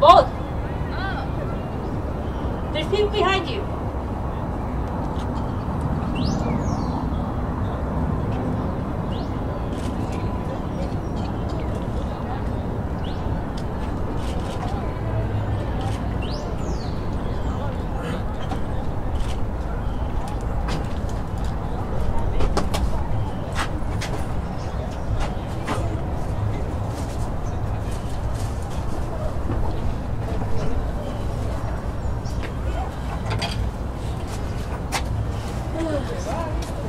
Both. There's people behind you. Vamos.